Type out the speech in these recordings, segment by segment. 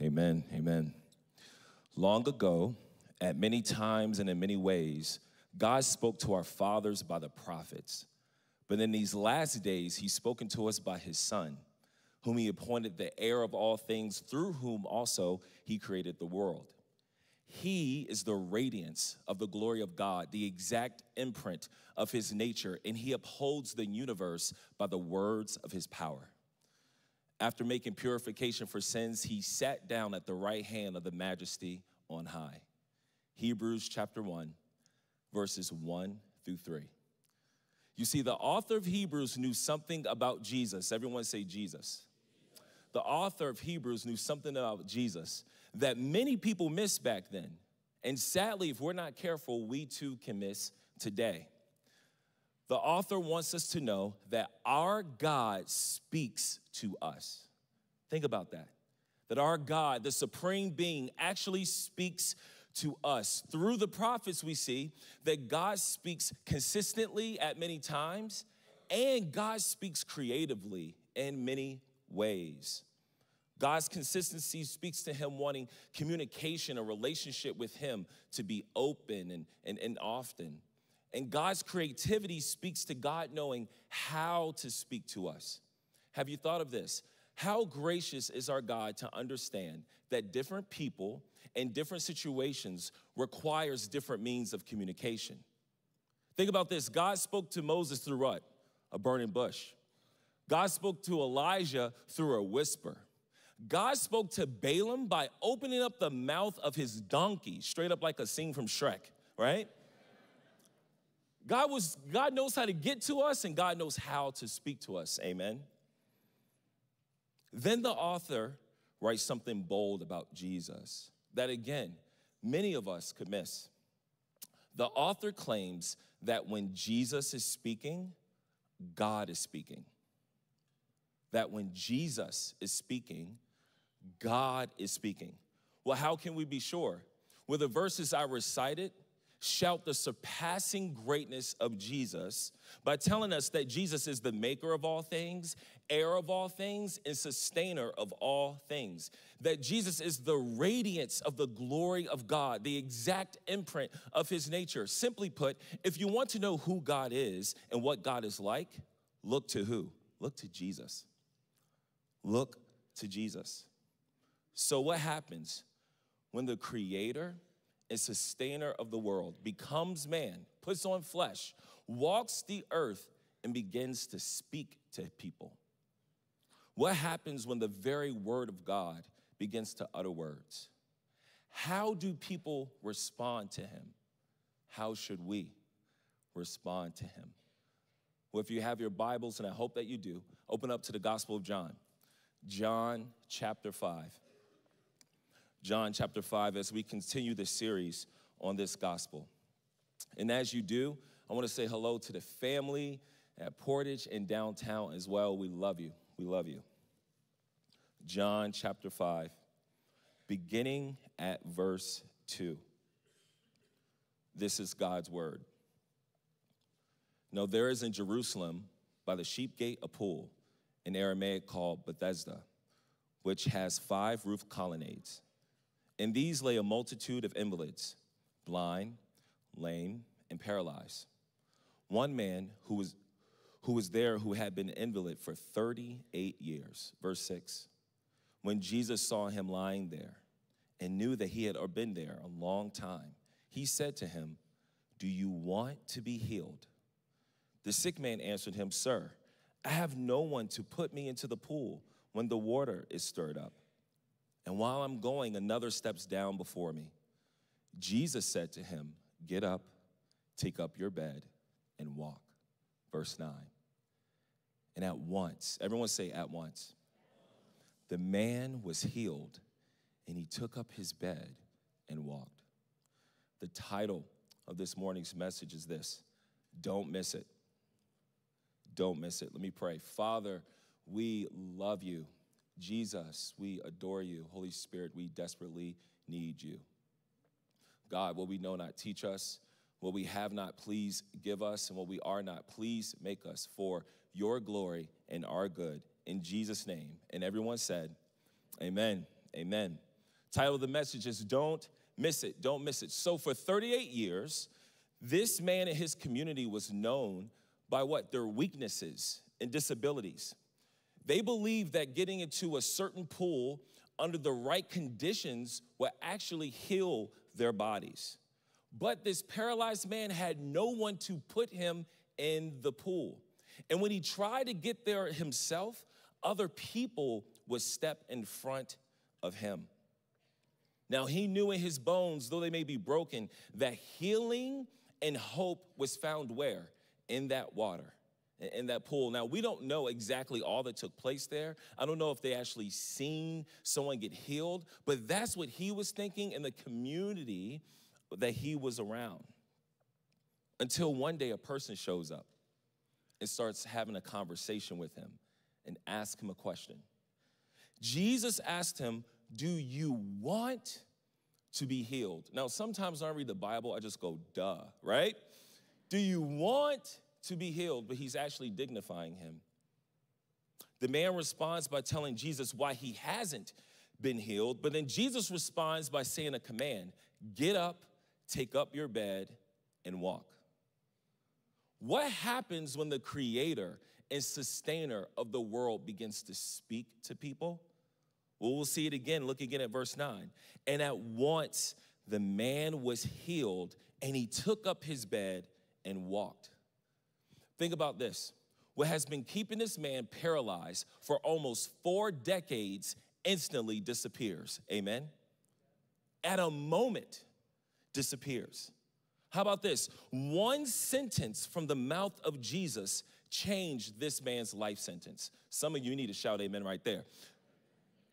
Amen. Amen. Long ago, at many times and in many ways, God spoke to our fathers by the prophets. But in these last days, He's spoken to us by His Son, whom He appointed the heir of all things, through whom also He created the world. He is the radiance of the glory of God, the exact imprint of His nature, and He upholds the universe by the words of His power. After making purification for sins, He sat down at the right hand of the majesty on high. Hebrews chapter 1, verses 1 through 3. You see, the author of Hebrews knew something about Jesus. Everyone say Jesus. The author of Hebrews knew something about Jesus that many people missed back then. And sadly, if we're not careful, we too can miss today. The author wants us to know that our God speaks to us. Think about that. That our God, the supreme being, actually speaks to us. Through the prophets, we see that God speaks consistently at many times, and God speaks creatively in many ways. God's consistency speaks to him wanting communication, a relationship with him to be open and, and, and often. And God's creativity speaks to God knowing how to speak to us. Have you thought of this? How gracious is our God to understand that different people in different situations requires different means of communication. Think about this God spoke to Moses through what? A burning bush. God spoke to Elijah through a whisper. God spoke to Balaam by opening up the mouth of his donkey, straight up like a scene from Shrek, right? God was God knows how to get to us and God knows how to speak to us. Amen. Then the author writes something bold about Jesus that again, many of us could miss. The author claims that when Jesus is speaking, God is speaking. That when Jesus is speaking, God is speaking. Well, how can we be sure? Well, the verses I recited shout the surpassing greatness of Jesus by telling us that Jesus is the maker of all things, heir of all things, and sustainer of all things. That Jesus is the radiance of the glory of God, the exact imprint of his nature. Simply put, if you want to know who God is and what God is like, look to who? Look to Jesus. Look to Jesus. So, what happens when the creator and sustainer of the world becomes man, puts on flesh, walks the earth, and begins to speak to people? What happens when the very word of God begins to utter words? How do people respond to him? How should we respond to him? Well, if you have your Bibles, and I hope that you do, open up to the Gospel of John, John chapter 5. John chapter 5 as we continue the series on this gospel. And as you do, I want to say hello to the family at Portage and downtown as well. We love you. We love you. John chapter 5, beginning at verse 2. This is God's word. Now, there is in Jerusalem by the sheep gate a pool, in Aramaic called Bethesda, which has five roof colonnades. In these lay a multitude of invalids, blind, lame, and paralyzed. One man who was, who was there who had been invalid for 38 years. Verse 6. When Jesus saw him lying there and knew that he had been there a long time, he said to him, Do you want to be healed? The sick man answered him, Sir, I have no one to put me into the pool when the water is stirred up. And while I'm going, another steps down before me. Jesus said to him, Get up, take up your bed, and walk. Verse 9. And at once, everyone say, At once. The man was healed, and he took up his bed and walked. The title of this morning's message is this Don't miss it. Don't miss it. Let me pray. Father, we love you. Jesus, we adore you. Holy Spirit, we desperately need you. God, what we know not, teach us. What we have not, please give us. And what we are not, please make us for your glory and our good. In Jesus' name. And everyone said, Amen. Amen. Title of the message is Don't Miss It. Don't miss it. So, for 38 years, this man and his community was known by what? Their weaknesses and disabilities. They believed that getting into a certain pool under the right conditions would actually heal their bodies. But this paralyzed man had no one to put him in the pool. And when he tried to get there himself, other people would step in front of him. Now he knew in his bones, though they may be broken, that healing and hope was found where? In that water in that pool. Now, we don't know exactly all that took place there. I don't know if they actually seen someone get healed, but that's what he was thinking in the community that he was around. Until one day a person shows up and starts having a conversation with him and ask him a question. Jesus asked him, Do you want to be healed? Now, sometimes when I read the Bible, I just go, duh, right? Do you want to be healed? But he's actually dignifying him. The man responds by telling Jesus why he hasn't been healed, but then Jesus responds by saying a command get up, take up your bed, and walk. What happens when the creator and sustainer of the world begins to speak to people? Well, we'll see it again. Look again at verse 9. And at once the man was healed, and he took up his bed and walked. Think about this. What has been keeping this man paralyzed for almost four decades instantly disappears. Amen? At a moment, disappears. How about this? One sentence from the mouth of Jesus changed this man's life sentence. Some of you need to shout amen right there.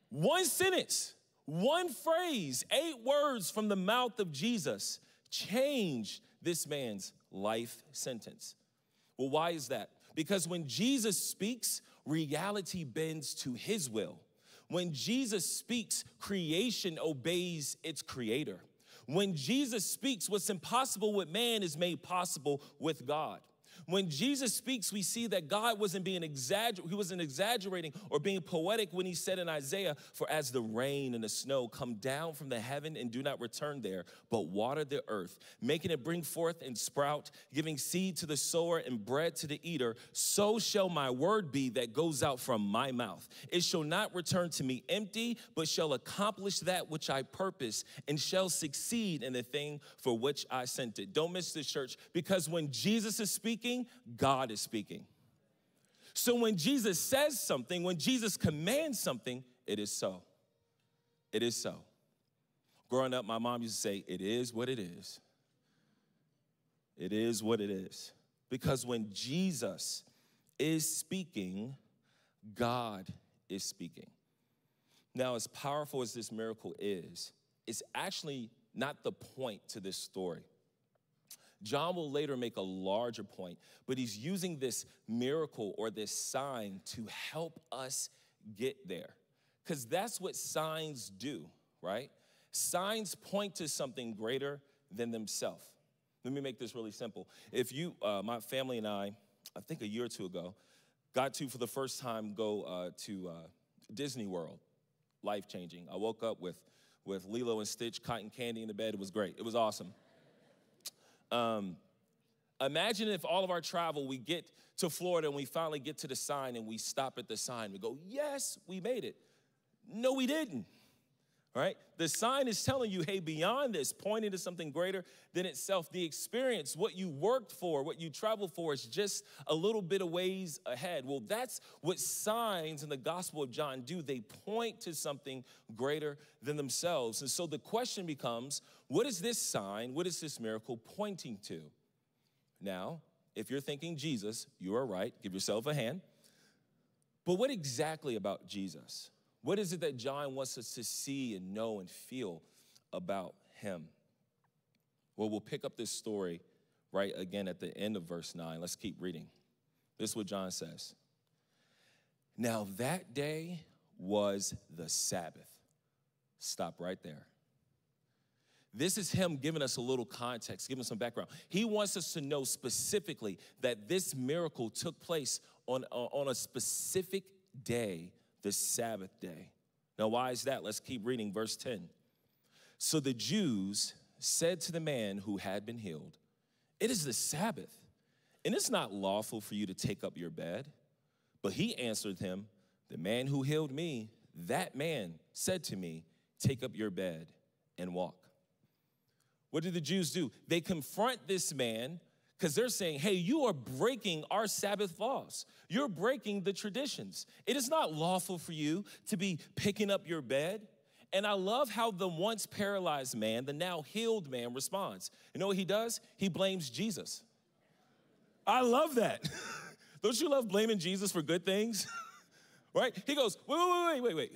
One sentence, one phrase, eight words from the mouth of Jesus changed this man's life sentence. Well, why is that? Because when Jesus speaks, reality bends to his will. When Jesus speaks, creation obeys its creator. When Jesus speaks, what's impossible with man is made possible with God. When Jesus speaks, we see that God wasn't being exagger- he wasn't exaggerating or being poetic when he said in Isaiah, "For as the rain and the snow come down from the heaven and do not return there, but water the earth, making it bring forth and sprout, giving seed to the sower and bread to the eater, so shall my word be that goes out from my mouth. It shall not return to me empty, but shall accomplish that which I purpose and shall succeed in the thing for which I sent it." Don't miss this church because when Jesus is speaking, speaking, God is speaking. So when Jesus says something, when Jesus commands something, it is so. It is so. Growing up, my mom used to say, It is what it is. It is what it is. Because when Jesus is speaking, God is speaking. Now, as powerful as this miracle is, it's actually not the point to this story. John will later make a larger point, but he's using this miracle or this sign to help us get there. Because that's what signs do, right? Signs point to something greater than themselves. Let me make this really simple. If you, uh, my family and I, I think a year or two ago, got to for the first time go uh, to uh, Disney World, life changing. I woke up with with Lilo and Stitch, cotton candy in the bed. It was great. It was awesome. Um, imagine if all of our travel, we get to Florida and we finally get to the sign and we stop at the sign. We go, yes, we made it. No, we didn't. Right? The sign is telling you, hey, beyond this, pointing to something greater than itself. The experience, what you worked for, what you traveled for, is just a little bit of ways ahead. Well, that's what signs in the Gospel of John do. They point to something greater than themselves. And so the question becomes what is this sign, what is this miracle pointing to? Now, if you're thinking Jesus, you are right. Give yourself a hand. But what exactly about Jesus? What is it that John wants us to see and know and feel about him? Well, we'll pick up this story right again at the end of verse 9. Let's keep reading. This is what John says. Now, that day was the Sabbath. Stop right there. This is him giving us a little context, giving some background. He wants us to know specifically that this miracle took place on, on a specific day the Sabbath day. Now, why is that? Let's keep reading verse 10. So the Jews said to the man who had been healed, It is the Sabbath, and it's not lawful for you to take up your bed. But he answered him, The man who healed me, that man said to me, Take up your bed and walk. What did the Jews do? They confront this man because they're saying, hey, you are breaking our Sabbath laws. You're breaking the traditions. It is not lawful for you to be picking up your bed. And I love how the once paralyzed man, the now healed man, responds. You know what he does? He blames Jesus. I love that. Don't you love blaming Jesus for good things? right? He goes, wait, wait, wait, wait, wait.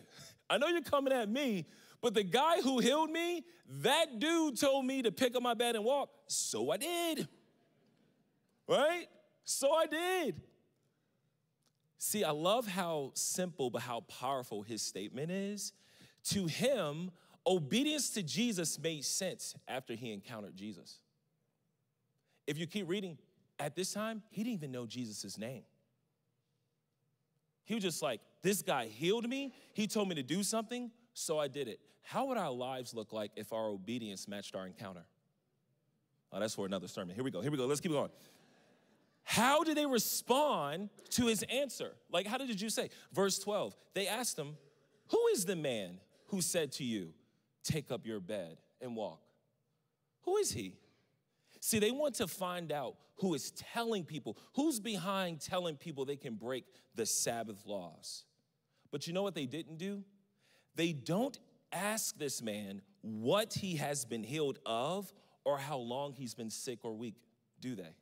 I know you're coming at me, but the guy who healed me, that dude told me to pick up my bed and walk. So I did. Right? So I did. See, I love how simple but how powerful his statement is. To him, obedience to Jesus made sense after he encountered Jesus. If you keep reading, at this time, he didn't even know Jesus' name. He was just like, This guy healed me. He told me to do something, so I did it. How would our lives look like if our obedience matched our encounter? Oh, that's for another sermon. Here we go. Here we go. Let's keep going. How did they respond to his answer? Like, how did the Jews say? Verse 12, they asked him, Who is the man who said to you, Take up your bed and walk? Who is he? See, they want to find out who is telling people, who's behind telling people they can break the Sabbath laws. But you know what they didn't do? They don't ask this man what he has been healed of or how long he's been sick or weak, do they?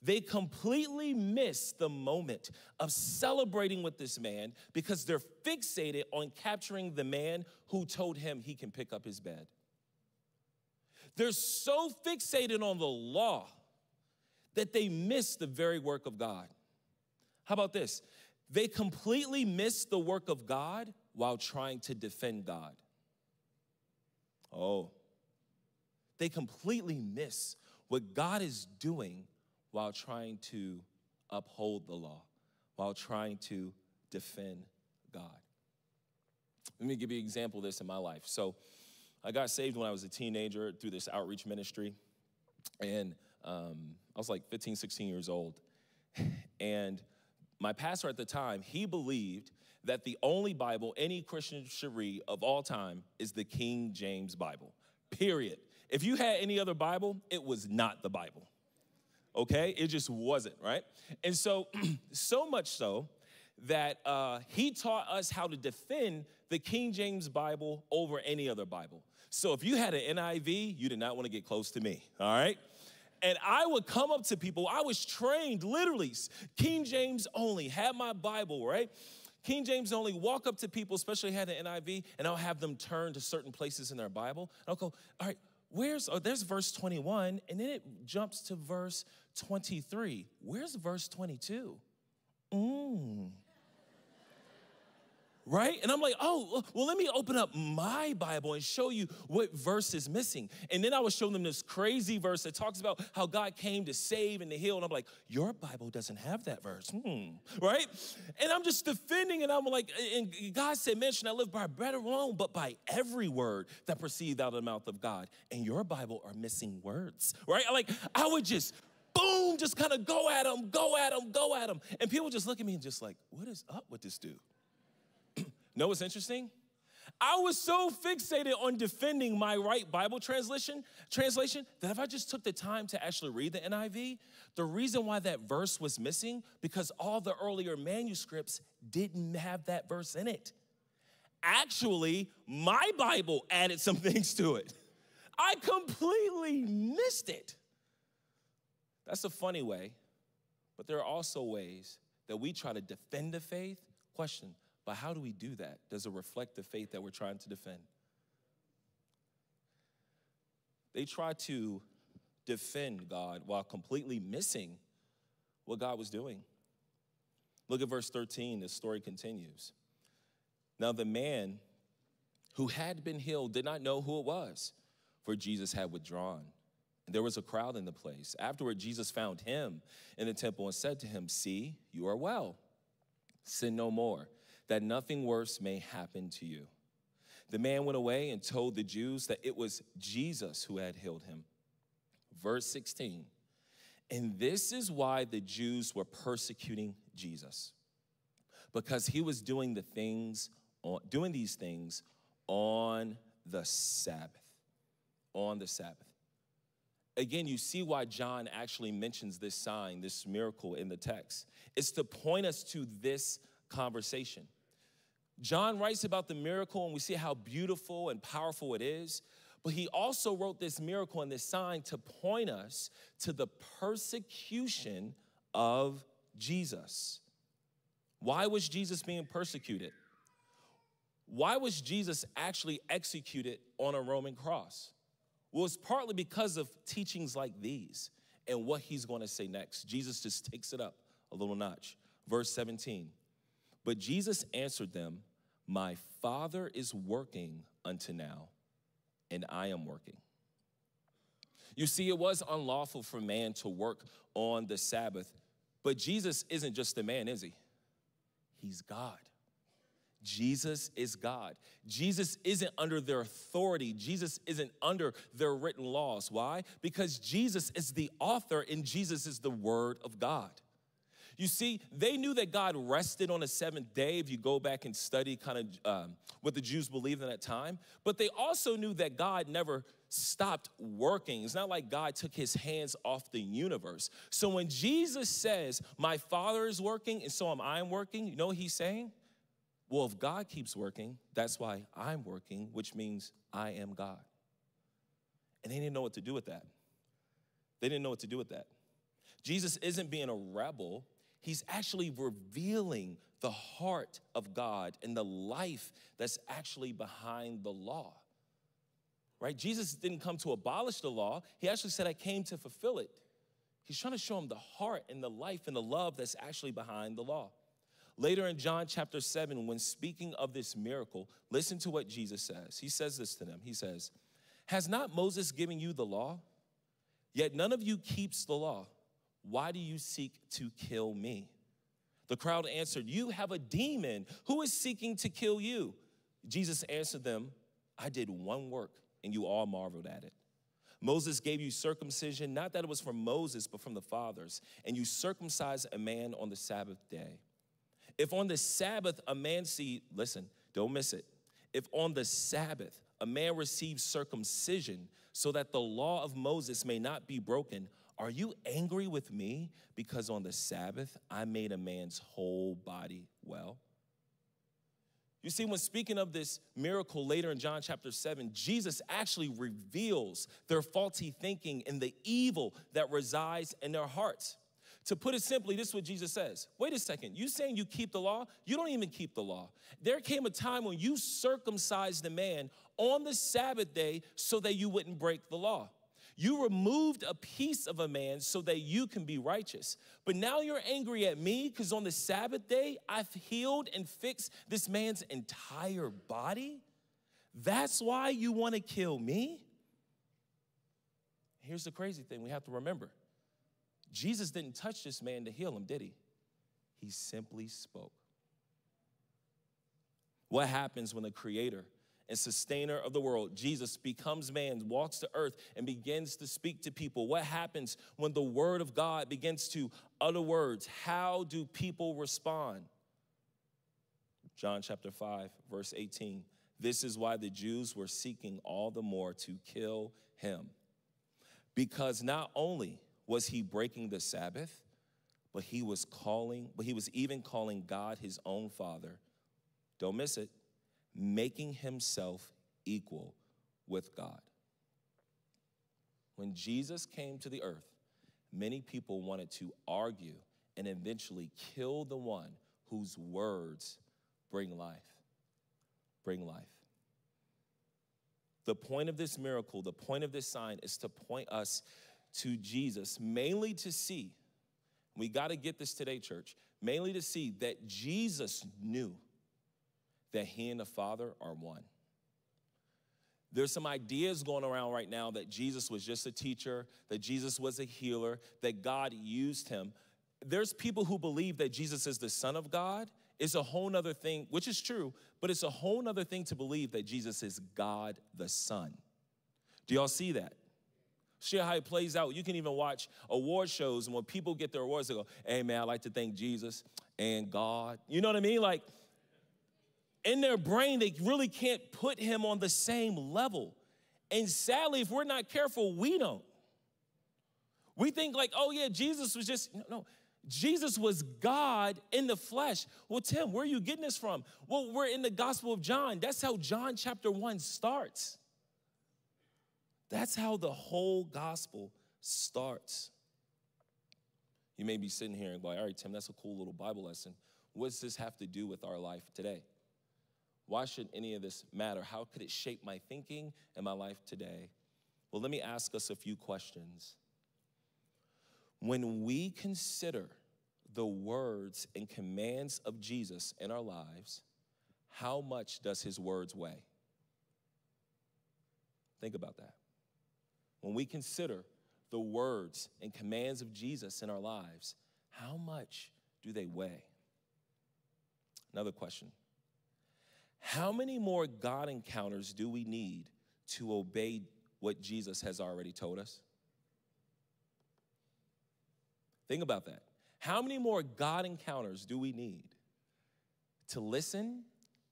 They completely miss the moment of celebrating with this man because they're fixated on capturing the man who told him he can pick up his bed. They're so fixated on the law that they miss the very work of God. How about this? They completely miss the work of God while trying to defend God. Oh, they completely miss what God is doing while trying to uphold the law, while trying to defend God. Let me give you an example of this in my life. So, I got saved when I was a teenager through this outreach ministry, and um, I was like 15, 16 years old. And my pastor at the time, he believed that the only Bible any Christian should read of all time is the King James Bible, period. If you had any other Bible, it was not the Bible, okay? It just wasn't, right? And so, so much so that uh, he taught us how to defend the King James Bible over any other Bible. So if you had an NIV, you did not want to get close to me, all right? And I would come up to people, I was trained literally, King James only, had my Bible, right? King James only walk up to people, especially had an NIV, and I'll have them turn to certain places in their Bible. And I'll go, all right, where's, oh, there's verse 21, and then it jumps to verse 23. Where's verse 22? Mmm right? And I'm like, oh, well, let me open up my Bible and show you what verse is missing. And then I was showing them this crazy verse that talks about how God came to save and to heal. And I'm like, your Bible doesn't have that verse, hmm, right? And I'm just defending, and I'm like, and God said, man, should not live by bread alone, but by every word that proceeds out of the mouth of God. And your Bible are missing words, right? Like, I would just just kind of go at them, go at them, go at them. And people just look at me and just like, what is up with this dude? Know what's interesting? I was so fixated on defending my right Bible translation, translation that if I just took the time to actually read the NIV, the reason why that verse was missing because all the earlier manuscripts didn't have that verse in it. Actually, my Bible added some things to it. I completely missed it. That's a funny way, but there are also ways that we try to defend the faith. Question but how do we do that? Does it reflect the faith that we're trying to defend? They try to defend God while completely missing what God was doing. Look at verse 13, the story continues. Now, the man who had been healed did not know who it was, for Jesus had withdrawn. There was a crowd in the place. Afterward, Jesus found him in the temple and said to him, See, you are well. Sin no more that nothing worse may happen to you. The man went away and told the Jews that it was Jesus who had healed him. Verse 16. And this is why the Jews were persecuting Jesus, because he was doing the things, on, doing these things on the Sabbath. On the Sabbath. Again, you see why John actually mentions this sign, this miracle in the text. It's to point us to this conversation. John writes about the miracle and we see how beautiful and powerful it is, but he also wrote this miracle and this sign to point us to the persecution of Jesus. Why was Jesus being persecuted? Why was Jesus actually executed on a Roman cross? Well, it's partly because of teachings like these and what he's going to say next. Jesus just takes it up a little notch. Verse 17. But Jesus answered them, My Father is working unto now, and I am working. You see, it was unlawful for man to work on the Sabbath, but Jesus isn't just a man, is he? He's God. Jesus is God. Jesus isn't under their authority. Jesus isn't under their written laws. Why? Because Jesus is the author and Jesus is the Word of God. You see, they knew that God rested on the seventh day, if you go back and study kind of um, what the Jews believed in that time. But they also knew that God never stopped working. It's not like God took his hands off the universe. So when Jesus says, My Father is working and so am I working, you know what he's saying? Well, if God keeps working, that's why I'm working, which means I am God. And they didn't know what to do with that. They didn't know what to do with that. Jesus isn't being a rebel, he's actually revealing the heart of God and the life that's actually behind the law. Right? Jesus didn't come to abolish the law, he actually said, I came to fulfill it. He's trying to show him the heart and the life and the love that's actually behind the law. Later in John chapter 7, when speaking of this miracle, listen to what Jesus says. He says this to them He says, Has not Moses given you the law? Yet none of you keeps the law. Why do you seek to kill me? The crowd answered, You have a demon. Who is seeking to kill you? Jesus answered them, I did one work, and you all marveled at it. Moses gave you circumcision, not that it was from Moses, but from the fathers, and you circumcised a man on the Sabbath day. If on the Sabbath a man see, listen, don't miss it. If on the Sabbath a man receives circumcision so that the law of Moses may not be broken, are you angry with me because on the Sabbath I made a man's whole body well? You see, when speaking of this miracle later in John chapter 7, Jesus actually reveals their faulty thinking and the evil that resides in their hearts. To put it simply, this is what Jesus says. Wait a second, you saying you keep the law? You don't even keep the law. There came a time when you circumcised a man on the Sabbath day so that you wouldn't break the law. You removed a piece of a man so that you can be righteous. But now you're angry at me because on the Sabbath day, I've healed and fixed this man's entire body? That's why you want to kill me? Here's the crazy thing we have to remember Jesus didn't touch this man to heal him, did he? He simply spoke. What happens when the creator and sustainer of the world, Jesus, becomes man, walks the earth, and begins to speak to people? What happens when the word of God begins to utter words? How do people respond? John chapter 5, verse 18. This is why the Jews were seeking all the more to kill him. Because not only was he breaking the Sabbath, but he was calling, but he was even calling God his own father. Don't miss it, making himself equal with God. When Jesus came to the earth, many people wanted to argue and eventually kill the one whose words bring life. Bring life. The point of this miracle, the point of this sign is to point us to Jesus, mainly to see, we got to get this today, church, mainly to see that Jesus knew that he and the Father are one. There's some ideas going around right now that Jesus was just a teacher, that Jesus was a healer, that God used him. There's people who believe that Jesus is the Son of God It's a whole nother thing, which is true, but it's a whole nother thing to believe that Jesus is God the Son. Do y'all see that? See how it plays out. You can even watch award shows, and when people get their awards, they go, Hey man, I like to thank Jesus and God. You know what I mean? Like in their brain, they really can't put him on the same level. And sadly, if we're not careful, we don't. We think like, oh yeah, Jesus was just, no, no. Jesus was God in the flesh. Well, Tim, where are you getting this from? Well, we're in the Gospel of John. That's how John chapter 1 starts. That's how the whole gospel starts. You may be sitting here and go, all right, Tim, that's a cool little Bible lesson. What does this have to do with our life today? Why should any of this matter? How could it shape my thinking and my life today? Well, let me ask us a few questions. When we consider the words and commands of Jesus in our lives, how much does his words weigh? Think about that. When we consider the words and commands of Jesus in our lives, how much do they weigh? Another question How many more God encounters do we need to obey what Jesus has already told us? Think about that. How many more God encounters do we need to listen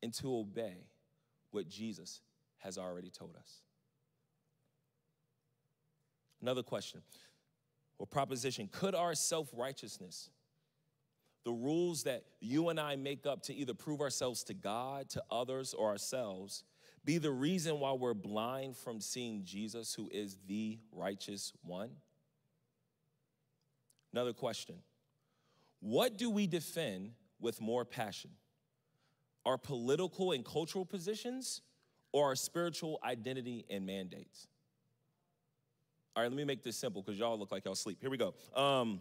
and to obey what Jesus has already told us? Another question or proposition Could our self righteousness, the rules that you and I make up to either prove ourselves to God, to others, or ourselves, be the reason why we're blind from seeing Jesus, who is the righteous one? Another question What do we defend with more passion? Our political and cultural positions or our spiritual identity and mandates? All right, let me make this simple because y'all look like y'all sleep. Here we go. Um,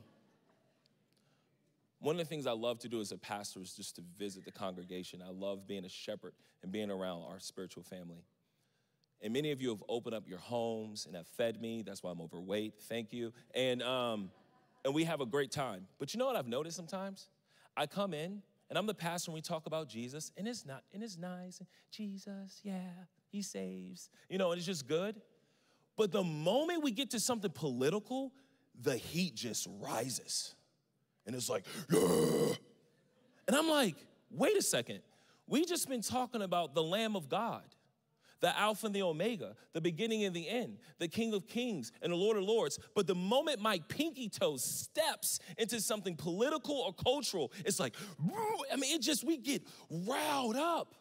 one of the things I love to do as a pastor is just to visit the congregation. I love being a shepherd and being around our spiritual family. And many of you have opened up your homes and have fed me. That's why I'm overweight. Thank you. And, um, and we have a great time. But you know what I've noticed sometimes? I come in and I'm the pastor and we talk about Jesus and it's not, and it's nice. And Jesus, yeah, he saves. You know, and it's just good. But the moment we get to something political, the heat just rises. And it's like, yeah. And I'm like, wait a second. We just been talking about the Lamb of God, the Alpha and the Omega, the beginning and the end, the King of Kings and the Lord of Lords. But the moment my pinky toe steps into something political or cultural, it's like, I mean, it just, we get riled up.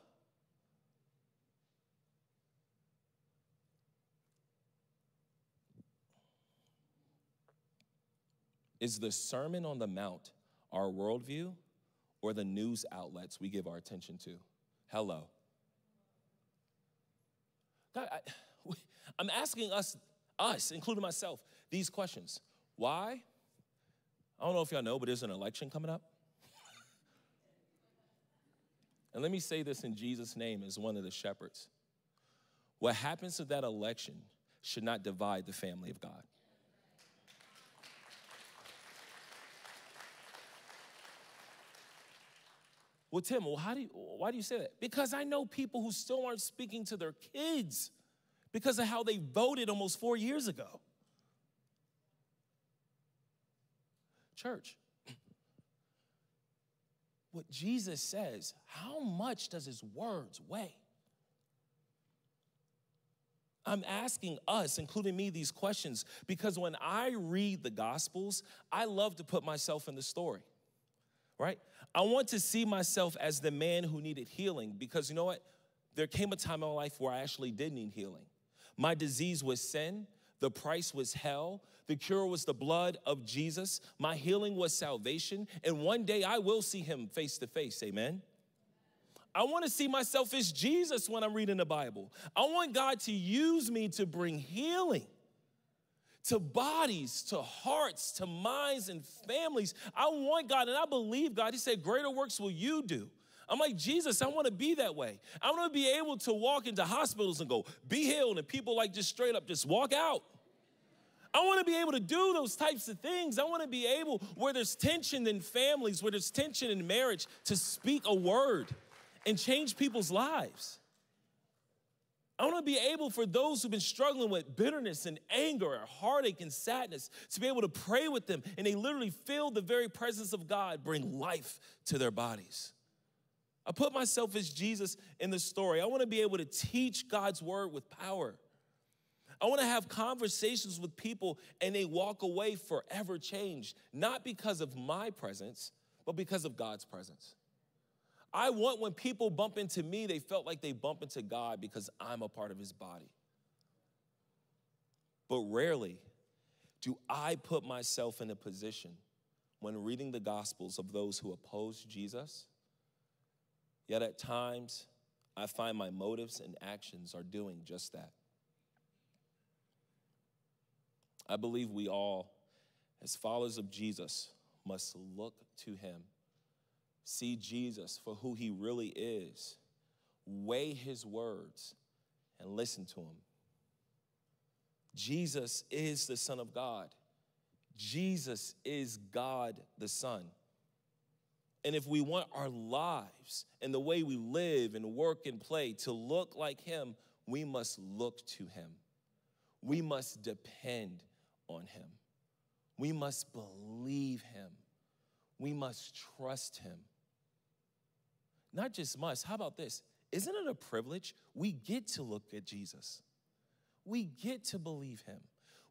Is the Sermon on the Mount our worldview or the news outlets we give our attention to? Hello. God, I, I'm asking us, us, including myself, these questions. Why? I don't know if y'all know, but there's an election coming up. and let me say this in Jesus' name as one of the shepherds. What happens to that election should not divide the family of God. Well, Tim, well, how do you, why do you say that? Because I know people who still aren't speaking to their kids because of how they voted almost four years ago. Church, what Jesus says, how much does his words weigh? I'm asking us, including me, these questions because when I read the Gospels, I love to put myself in the story right? I want to see myself as the man who needed healing because you know what? There came a time in my life where I actually did need healing. My disease was sin, the price was hell, the cure was the blood of Jesus, my healing was salvation, and one day I will see him face to face, amen? I want to see myself as Jesus when I'm reading the Bible. I want God to use me to bring healing to bodies, to hearts, to minds and families. I want God, and I believe God. He said, Greater works will you do. I'm like, Jesus, I want to be that way. I want to be able to walk into hospitals and go, be healed, and people like just straight up just walk out. I want to be able to do those types of things. I want to be able, where there's tension in families, where there's tension in marriage, to speak a word and change people's lives. I want to be able for those who've been struggling with bitterness and anger or heartache and sadness to be able to pray with them and they literally feel the very presence of God bring life to their bodies. I put myself as Jesus in the story. I want to be able to teach God's word with power. I want to have conversations with people and they walk away forever changed, not because of my presence, but because of God's presence. I want when people bump into me, they felt like they bump into God because I'm a part of his body. But rarely do I put myself in a position when reading the Gospels of those who oppose Jesus. Yet at times, I find my motives and actions are doing just that. I believe we all, as followers of Jesus, must look to him, see Jesus for who he really is, weigh his words, and listen to him. Jesus is the Son of God. Jesus is God the Son. And if we want our lives and the way we live and work and play to look like Him, we must look to Him. We must depend on him. We must believe him. We must trust him. Not just must, how about this? Isn't it a privilege? We get to look at Jesus. We get to believe him.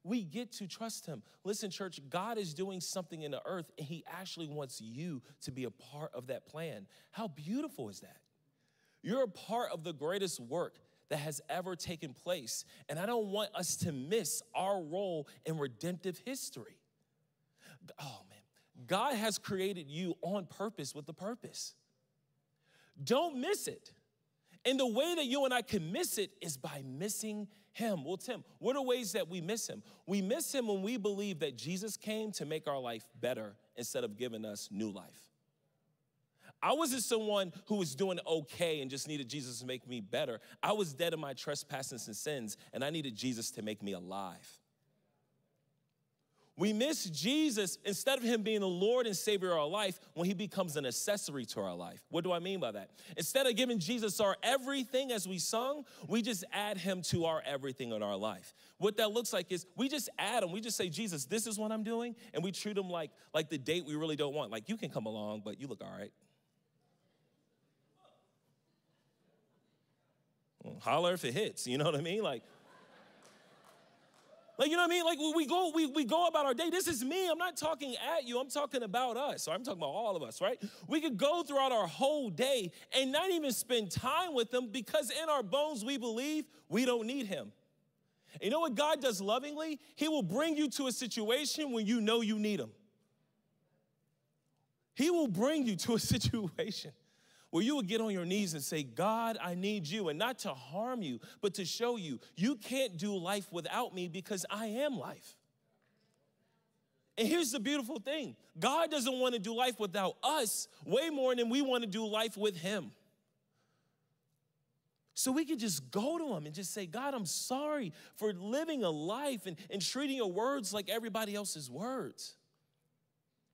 We get to trust him. Listen, church, God is doing something in the earth, and he actually wants you to be a part of that plan. How beautiful is that? You're a part of the greatest work that has ever taken place. And I don't want us to miss our role in redemptive history. Oh man, God has created you on purpose with a purpose. Don't miss it. And the way that you and I can miss it is by missing him. Well, Tim, what are ways that we miss him? We miss him when we believe that Jesus came to make our life better instead of giving us new life. I wasn't someone who was doing okay and just needed Jesus to make me better. I was dead in my trespasses and sins, and I needed Jesus to make me alive. We miss Jesus instead of him being the Lord and Savior of our life when he becomes an accessory to our life. What do I mean by that? Instead of giving Jesus our everything as we sung, we just add him to our everything in our life. What that looks like is we just add him. We just say, Jesus, this is what I'm doing. And we treat him like, like the date we really don't want. Like, you can come along, but you look all right. Holler if it hits, you know what I mean? Like, like you know what I mean? Like we go, we, we go about our day. This is me. I'm not talking at you. I'm talking about us. Or I'm talking about all of us, right? We could go throughout our whole day and not even spend time with them because in our bones we believe we don't need him. And you know what God does lovingly? He will bring you to a situation when you know you need him. He will bring you to a situation where you would get on your knees and say, God, I need you, and not to harm you, but to show you, you can't do life without me because I am life. And here's the beautiful thing God doesn't want to do life without us way more than we want to do life with Him. So we can just go to Him and just say, God, I'm sorry for living a life and, and treating your words like everybody else's words.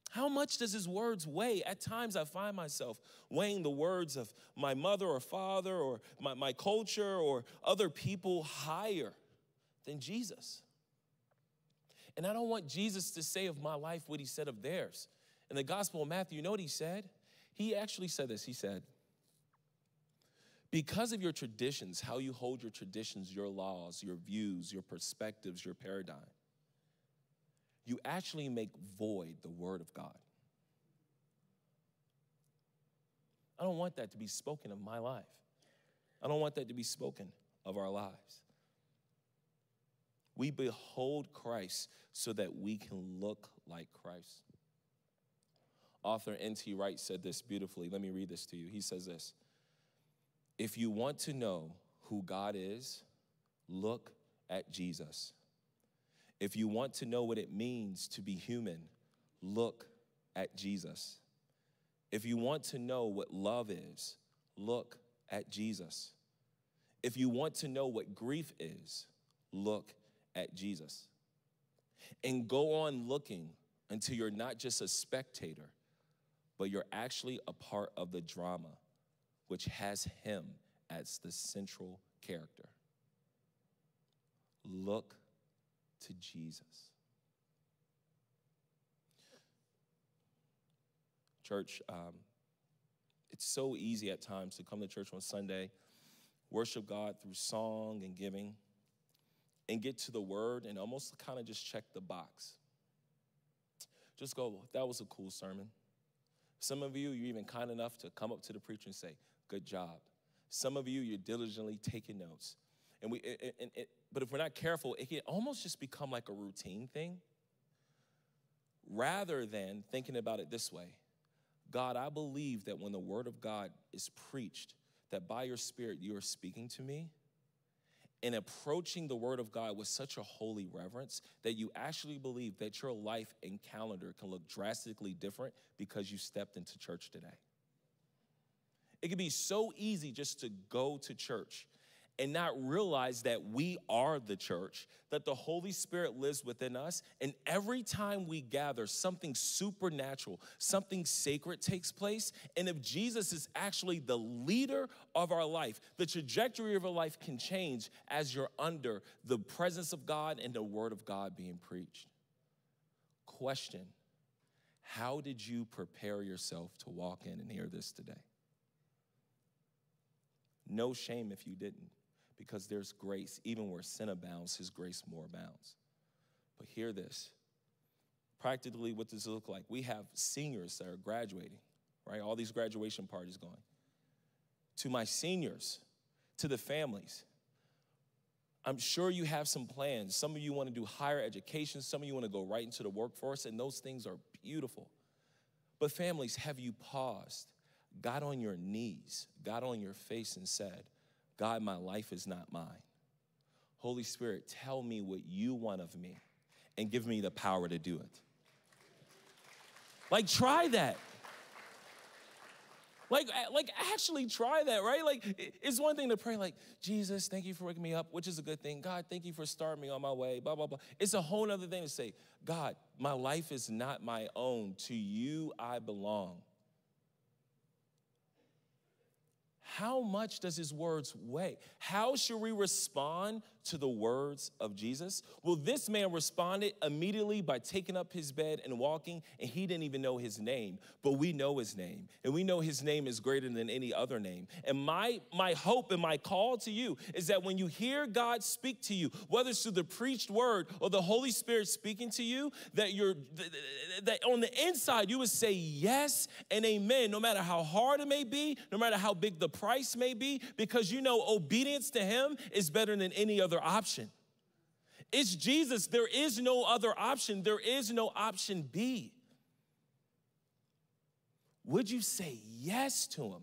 How much does his words weigh? At times I find myself weighing the words of my mother or father or my, my culture or other people higher than Jesus. And I don't want Jesus to say of my life what he said of theirs. In the Gospel of Matthew, you know what he said? He actually said this. He said, because of your traditions, how you hold your traditions, your laws, your views, your perspectives, your paradigm, you actually make void the word of God. I don't want that to be spoken of my life. I don't want that to be spoken of our lives. We behold Christ so that we can look like Christ. Author N.T. Wright said this beautifully. Let me read this to you. He says this If you want to know who God is, look at Jesus. If you want to know what it means to be human, look at Jesus. If you want to know what love is, look at Jesus. If you want to know what grief is, look at Jesus. and go on looking until you're not just a spectator, but you're actually a part of the drama, which has him as the central character. Look to Jesus. Church, um, it's so easy at times to come to church on Sunday, worship God through song and giving, and get to the word and almost kind of just check the box. Just go, that was a cool sermon. Some of you, you're even kind enough to come up to the preacher and say, Good job. Some of you, you're diligently taking notes. And we, but if we're not careful, it can almost just become like a routine thing rather than thinking about it this way God, I believe that when the word of God is preached, that by your spirit you are speaking to me and approaching the word of God with such a holy reverence that you actually believe that your life and calendar can look drastically different because you stepped into church today. It can be so easy just to go to church and not realize that we are the church, that the Holy Spirit lives within us. And every time we gather, something supernatural, something sacred takes place. And if Jesus is actually the leader of our life, the trajectory of our life can change as you're under the presence of God and the Word of God being preached. Question How did you prepare yourself to walk in and hear this today? No shame if you didn't because there's grace. Even where sin abounds, his grace more abounds. But hear this. Practically, what does it look like? We have seniors that are graduating, right? All these graduation parties going. To my seniors, to the families, I'm sure you have some plans. Some of you want to do higher education, some of you want to go right into the workforce, and those things are beautiful. But, families, have you paused, got on your knees, got on your face, and said, God, my life is not mine. Holy Spirit, tell me what you want of me and give me the power to do it. Like, try that. Like, like actually try that, right? Like, it's one thing to pray, like, Jesus, thank you for waking me up, which is a good thing. God, thank you for starting me on my way, blah, blah, blah. It's a whole other thing to say, God, my life is not my own. To you I belong. How much does his words weigh? How should we respond to the words of Jesus? Well, this man responded immediately by taking up his bed and walking, and he didn't even know his name, but we know his name, and we know his name is greater than any other name. And my, my hope and my call to you is that when you hear God speak to you, whether it's through the preached word or the Holy Spirit speaking to you, that you're that on the inside you would say yes and amen, no matter how hard it may be, no matter how big the price may be because you know obedience to Him is better than any other option. It's Jesus. There is no other option. There is no option B. Would you say yes to Him?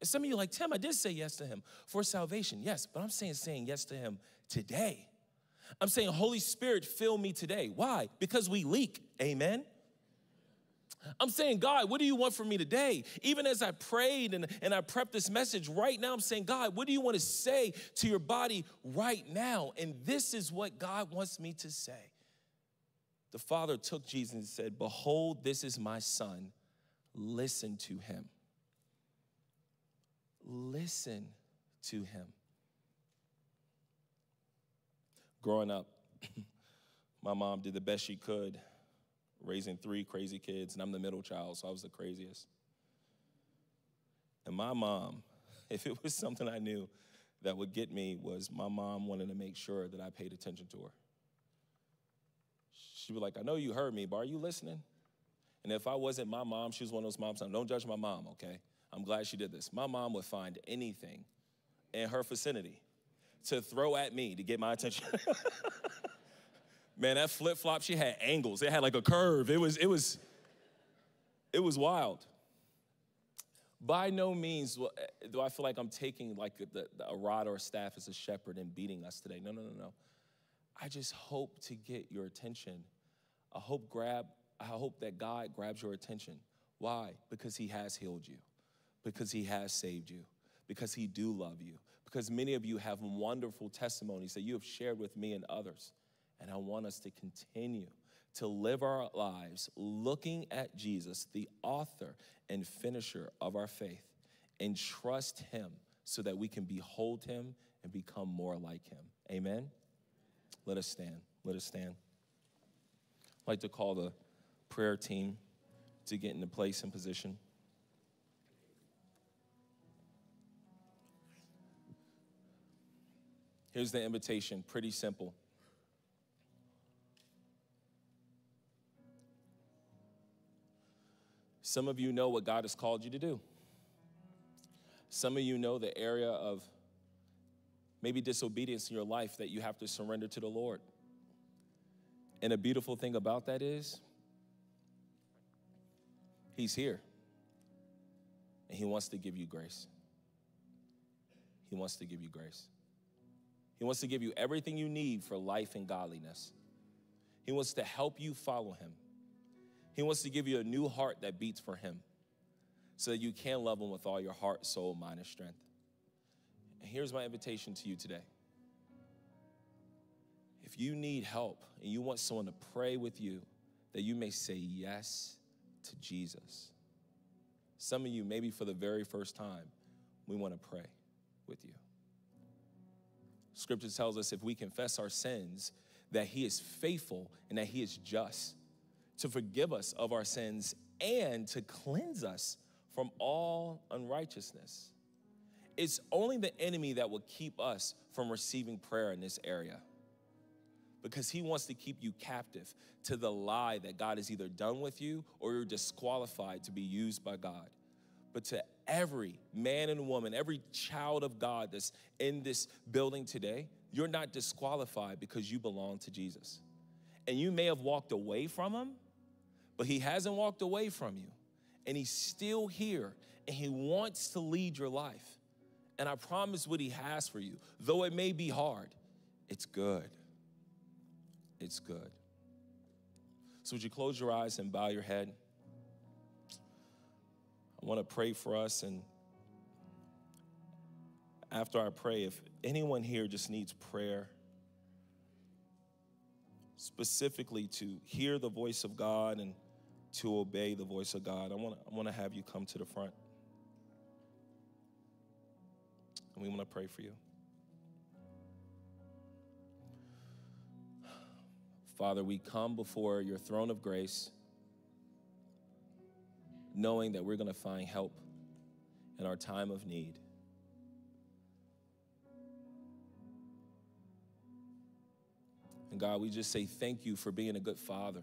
And some of you like, Tim, I did say yes to Him for salvation. Yes, but I'm saying saying yes to Him today. I'm saying, Holy Spirit, fill me today. Why? Because we leak. Amen. I'm saying, God, what do you want from me today? Even as I prayed and, and I prepped this message right now, I'm saying, God, what do you want to say to your body right now? And this is what God wants me to say. The Father took Jesus and said, Behold, this is my Son. Listen to him. Listen to him. Growing up, my mom did the best she could raising three crazy kids, and I'm the middle child, so I was the craziest. And my mom, if it was something I knew that would get me, was my mom wanted to make sure that I paid attention to her. She'd be like, I know you heard me, but are you listening? And if I wasn't my mom, she was one of those moms, don't judge my mom, okay? I'm glad she did this. My mom would find anything in her vicinity to throw at me to get my attention. Man, that flip flop, she had angles. It had like a curve. It was, it was, it was wild. By no means do I feel like I'm taking like the, the, a rod or a staff as a shepherd and beating us today. No, no, no, no. I just hope to get your attention. I hope grab. I hope that God grabs your attention. Why? Because He has healed you, because He has saved you, because He do love you, because many of you have wonderful testimonies that you have shared with me and others. And I want us to continue to live our lives looking at Jesus, the author and finisher of our faith, and trust him so that we can behold him and become more like him. Amen. Let us stand. Let us stand. I'd like to call the prayer team to get into place and position. Here's the invitation, pretty simple. Some of you know what God has called you to do. Some of you know the area of maybe disobedience in your life that you have to surrender to the Lord. And a beautiful thing about that is, He's here. And He wants to give you grace. He wants to give you grace. He wants to give you everything you need for life and godliness. He wants to help you follow Him. He wants to give you a new heart that beats for Him so that you can love Him with all your heart, soul, mind, and strength. And here's my invitation to you today. If you need help and you want someone to pray with you, that you may say yes to Jesus. Some of you, maybe for the very first time, we want to pray with you. Scripture tells us if we confess our sins, that He is faithful and that He is just to forgive us of our sins and to cleanse us from all unrighteousness. It's only the enemy that will keep us from receiving prayer in this area because he wants to keep you captive to the lie that God is either done with you or you're disqualified to be used by God. But to every man and woman, every child of God that's in this building today, you're not disqualified because you belong to Jesus. And you may have walked away from him, but he hasn't walked away from you. And he's still here and he wants to lead your life. And I promise what he has for you, though it may be hard, it's good it's good. So, would you close your eyes and bow your head? I want to pray for us. And after I pray, if anyone here just needs prayer, specifically to hear the voice of God and to obey the voice of God, I want to, I want to have you come to the front. And we want to pray for you. Father, we come before your throne of grace knowing that we're going to find help in our time of need. And God, we just say thank you for being a good father.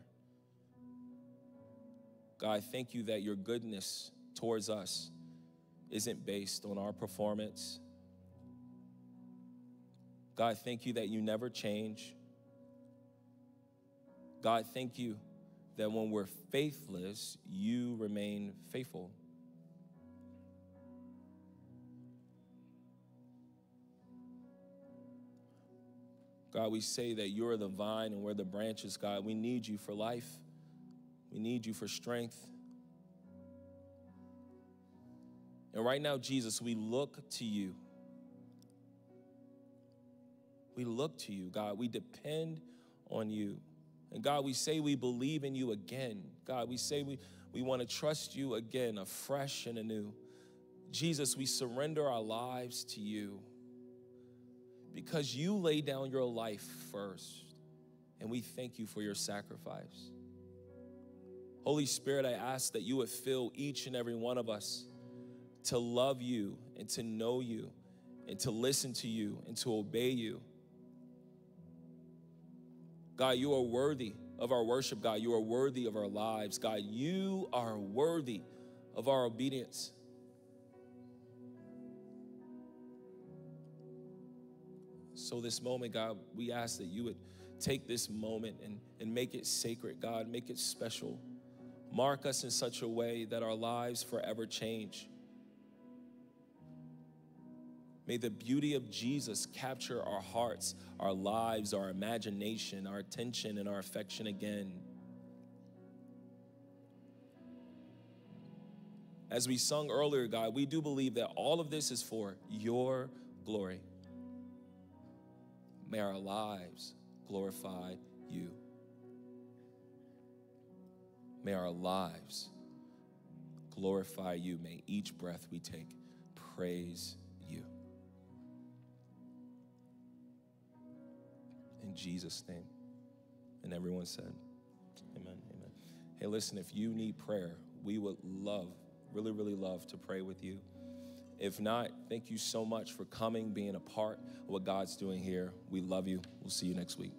God, thank you that your goodness towards us isn't based on our performance. God, thank you that you never change. God, thank you that when we're faithless, you remain faithful. God, we say that you're the vine and we're the branches, God. We need you for life. We need you for strength. And right now, Jesus, we look to you. We look to you, God. We depend on you. And God, we say we believe in you again. God, we say we, we want to trust you again, afresh and anew. Jesus, we surrender our lives to you because you lay down your life first. And we thank you for your sacrifice. Holy Spirit, I ask that you would fill each and every one of us to love you and to know you and to listen to you and to obey you. God, you are worthy of our worship, God. You are worthy of our lives, God. You are worthy of our obedience. So, this moment, God, we ask that you would take this moment and, and make it sacred, God, make it special. Mark us in such a way that our lives forever change. May the beauty of Jesus capture our hearts, our lives, our imagination, our attention, and our affection again. As we sung earlier, God, we do believe that all of this is for your glory. May our lives glorify you. May our lives glorify you. May each breath we take praise you. In Jesus' name. And everyone said, Amen. Amen. Hey, listen, if you need prayer, we would love, really, really love to pray with you. If not, thank you so much for coming, being a part of what God's doing here. We love you. We'll see you next week.